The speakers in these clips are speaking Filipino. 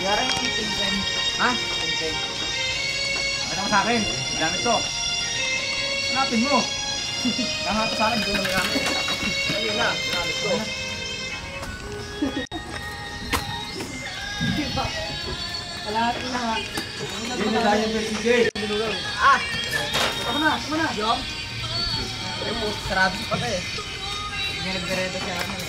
Yara yung tingin. Ha? Tingin. Ano sa akin? Gamit to. Hanapin mo. Nangato sa akin, doon ang gamit. Ayun na, gamit ko. Lahat na. Yun na tayo yung CJ. Ah! Ako na, ako na. Jom. Mo, sarado pa tayo. Hindi nagberedo siya.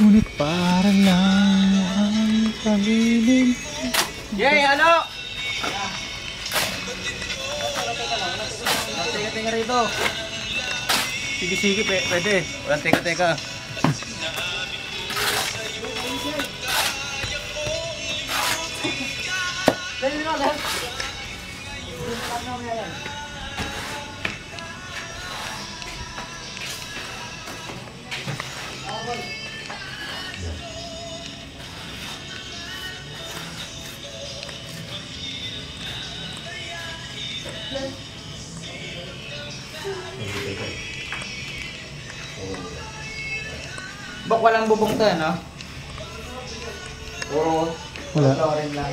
Ngunit parang lang ang pag-ibig Yay! Halo! Teka-teka rito. Sige-sige, pwede. Walang teka-teka. Dali na, lahat. Ano mo yan? Bak walang bubong to, no? Puro Wala. flooring lang.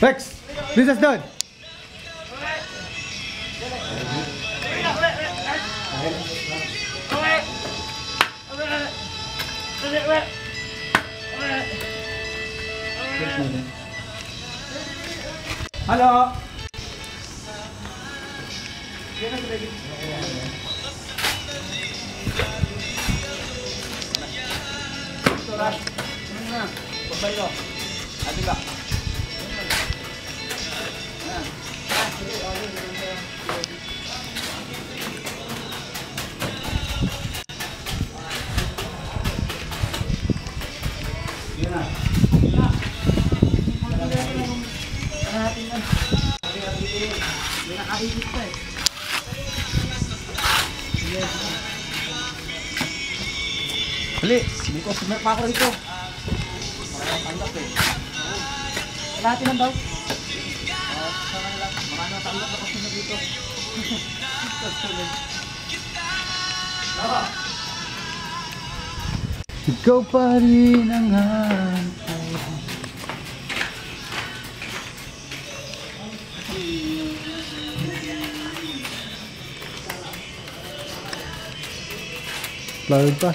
Rex! This is done! Halo? Surat. Ano na? Ko. Ate ba? Hali! May customer pa ako rito. Tanggap eh. Lahat lang daw. Lang. Maraming tanggap na customer dito. Customer. Ikaw pa rin ang Leupa.